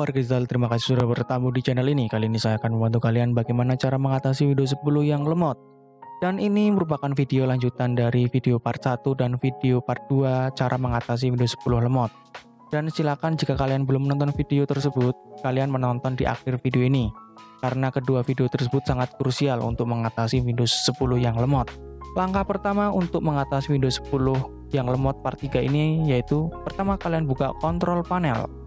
warga digital, terima kasih sudah bertamu di channel ini. Kali ini saya akan membantu kalian bagaimana cara mengatasi Windows 10 yang lemot. Dan ini merupakan video lanjutan dari video part 1 dan video part 2 cara mengatasi Windows 10 lemot. Dan silakan jika kalian belum menonton video tersebut, kalian menonton di akhir video ini. Karena kedua video tersebut sangat krusial untuk mengatasi Windows 10 yang lemot. Langkah pertama untuk mengatasi Windows 10 yang lemot part 3 ini yaitu pertama kalian buka kontrol panel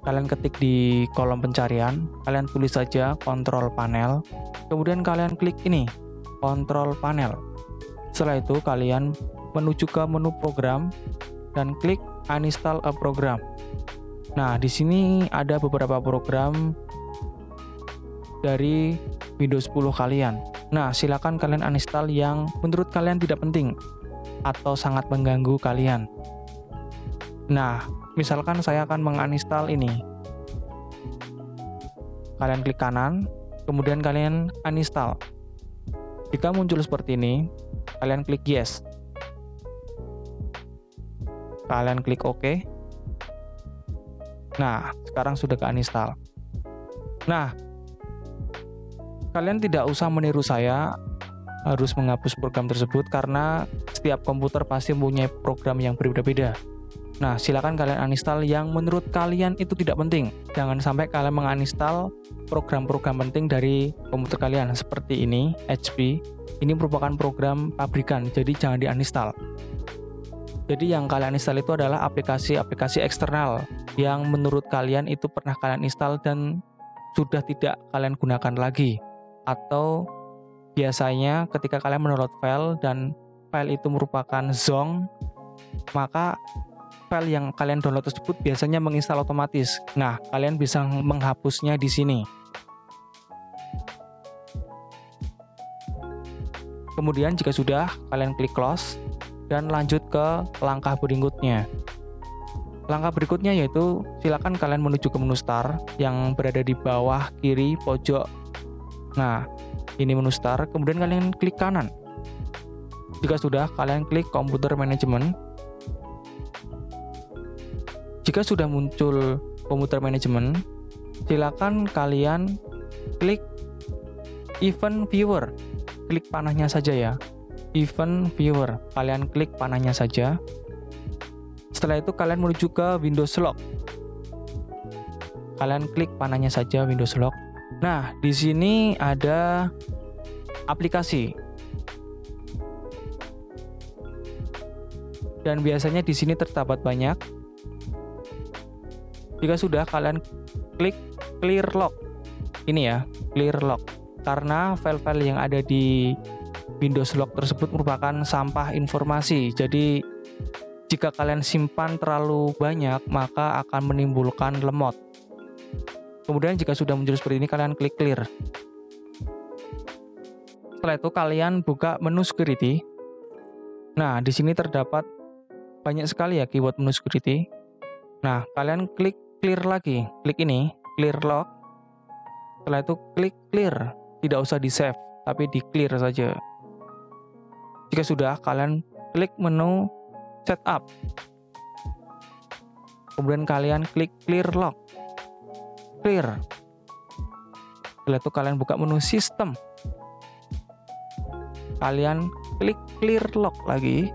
kalian ketik di kolom pencarian, kalian tulis saja kontrol panel, kemudian kalian klik ini, kontrol panel. Setelah itu kalian menuju ke menu program dan klik uninstall a program. Nah, di sini ada beberapa program dari Windows 10 kalian. Nah, silakan kalian uninstall yang menurut kalian tidak penting atau sangat mengganggu kalian. Nah, misalkan saya akan menginstal ini. Kalian klik kanan, kemudian kalian uninstall. Jika muncul seperti ini, kalian klik yes. Kalian klik OK. Nah, sekarang sudah ke uninstall. Nah, kalian tidak usah meniru saya harus menghapus program tersebut karena setiap komputer pasti mempunyai program yang berbeda-beda. Nah, silakan kalian uninstall yang menurut kalian itu tidak penting. Jangan sampai kalian menginstal program-program penting dari komputer kalian seperti ini, HP. Ini merupakan program pabrikan, jadi jangan diuninstall. Jadi yang kalian install itu adalah aplikasi-aplikasi eksternal yang menurut kalian itu pernah kalian install dan sudah tidak kalian gunakan lagi. Atau biasanya ketika kalian mendownload file dan file itu merupakan zong, maka file yang kalian download tersebut biasanya menginstal otomatis. Nah, kalian bisa menghapusnya di sini. Kemudian jika sudah, kalian klik close dan lanjut ke langkah berikutnya. Langkah berikutnya yaitu silakan kalian menuju ke menu start yang berada di bawah kiri pojok. Nah, ini menu start, kemudian kalian klik kanan. Jika sudah, kalian klik komputer management jika sudah muncul komputer manajemen, silakan kalian klik event viewer. Klik panahnya saja ya. Event viewer. Kalian klik panahnya saja. Setelah itu kalian menuju ke Windows Lock. Kalian klik panahnya saja Windows Lock. Nah, di sini ada aplikasi. Dan biasanya di sini terdapat banyak jika sudah kalian klik clear lock. Ini ya, clear lock. Karena file-file yang ada di Windows Lock tersebut merupakan sampah informasi. Jadi jika kalian simpan terlalu banyak, maka akan menimbulkan lemot. Kemudian jika sudah muncul seperti ini, kalian klik clear. Setelah itu kalian buka menu security. Nah, di sini terdapat banyak sekali ya keyword menu security. Nah, kalian klik clear lagi, klik ini, clear lock. Setelah itu klik clear, tidak usah di save, tapi di clear saja. Jika sudah, kalian klik menu setup. Kemudian kalian klik clear lock. Clear. Setelah itu kalian buka menu sistem. Kalian klik clear lock lagi.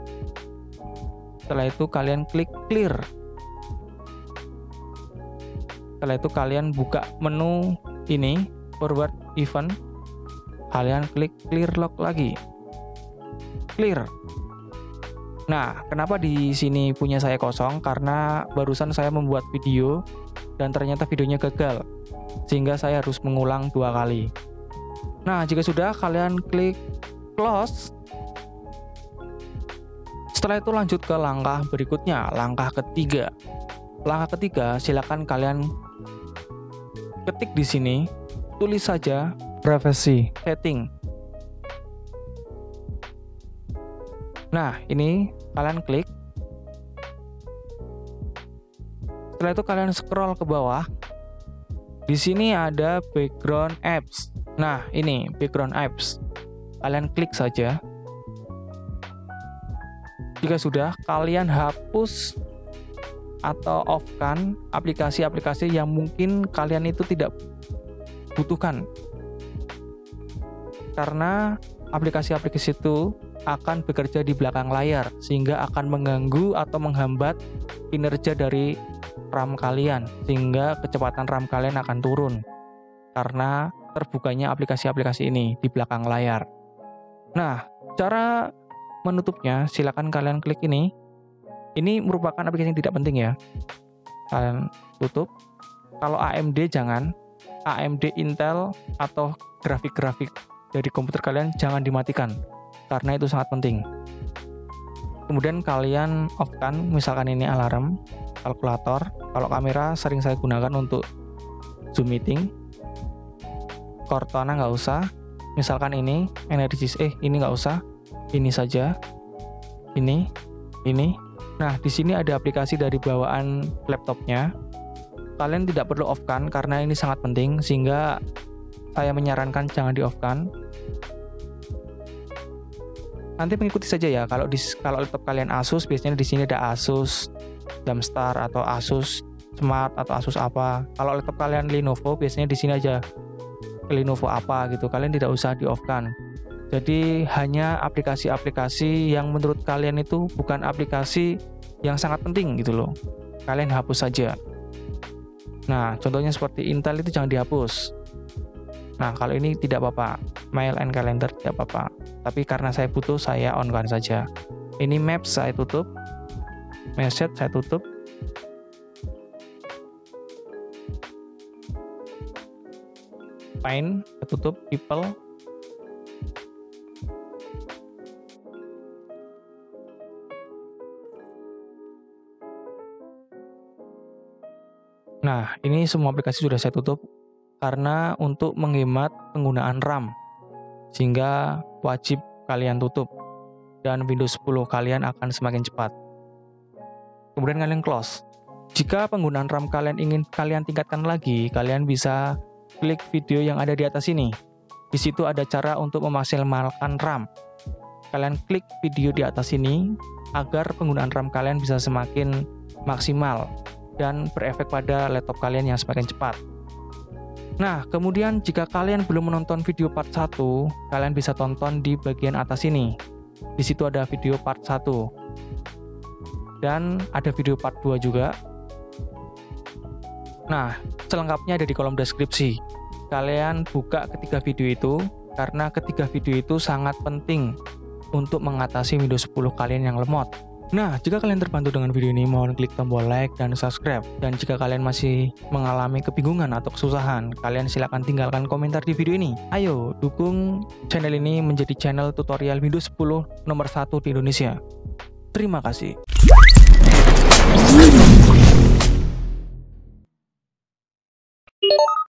Setelah itu kalian klik clear setelah itu kalian buka menu ini forward event kalian klik clear lock lagi. Clear. Nah kenapa di sini punya saya kosong? Karena barusan saya membuat video dan ternyata videonya gagal sehingga saya harus mengulang dua kali. Nah jika sudah kalian klik close. Setelah itu lanjut ke langkah berikutnya langkah ketiga. Langkah ketiga silakan kalian ketik di sini, tulis saja privacy setting. Nah, ini kalian klik. Setelah itu kalian scroll ke bawah. Di sini ada background apps. Nah, ini background apps. Kalian klik saja. Jika sudah, kalian hapus atau off-kan aplikasi-aplikasi yang mungkin kalian itu tidak butuhkan. Karena aplikasi-aplikasi itu akan bekerja di belakang layar sehingga akan mengganggu atau menghambat kinerja dari RAM kalian sehingga kecepatan RAM kalian akan turun karena terbukanya aplikasi-aplikasi ini di belakang layar. Nah, cara menutupnya silakan kalian klik ini ini merupakan aplikasi yang tidak penting ya. Kalian tutup. Kalau AMD jangan. AMD Intel atau grafik-grafik dari komputer kalian jangan dimatikan karena itu sangat penting. Kemudian kalian off kan, misalkan ini alarm, kalkulator. Kalau kamera sering saya gunakan untuk Zoom meeting. Cortana nggak usah. Misalkan ini Energys, eh ini nggak usah. Ini saja. Ini, ini, Nah, di sini ada aplikasi dari bawaan laptopnya. Kalian tidak perlu off-kan karena ini sangat penting sehingga saya menyarankan jangan di-off-kan. Nanti mengikuti saja ya. Kalau di kalau laptop kalian Asus, biasanya di sini ada Asus Damstar atau Asus Smart atau Asus apa. Kalau laptop kalian Lenovo, biasanya di sini aja Lenovo apa gitu. Kalian tidak usah di-off-kan. Jadi hanya aplikasi-aplikasi yang menurut kalian itu bukan aplikasi yang sangat penting gitu loh. Kalian hapus saja. Nah, contohnya seperti Intel itu jangan dihapus. Nah, kalau ini tidak apa-apa. Mail and calendar tidak apa-apa. Tapi karena saya butuh, saya on kan saja. Ini Maps saya tutup. Message saya tutup. Find saya tutup. People Nah, ini semua aplikasi sudah saya tutup karena untuk menghemat penggunaan RAM. Sehingga wajib kalian tutup dan Windows 10 kalian akan semakin cepat. Kemudian kalian close. Jika penggunaan RAM kalian ingin kalian tingkatkan lagi, kalian bisa klik video yang ada di atas ini. Di situ ada cara untuk memaksimalkan RAM. Kalian klik video di atas ini agar penggunaan RAM kalian bisa semakin maksimal dan berefek pada laptop kalian yang semakin cepat. Nah, kemudian jika kalian belum menonton video part 1, kalian bisa tonton di bagian atas ini. Di situ ada video part 1. Dan ada video part 2 juga. Nah, selengkapnya ada di kolom deskripsi. Kalian buka ketiga video itu karena ketiga video itu sangat penting untuk mengatasi Windows 10 kalian yang lemot. Nah, jika kalian terbantu dengan video ini, mohon klik tombol like dan subscribe. Dan jika kalian masih mengalami kebingungan atau kesusahan, kalian silahkan tinggalkan komentar di video ini. Ayo, dukung channel ini menjadi channel tutorial Windows 10 nomor 1 di Indonesia. Terima kasih.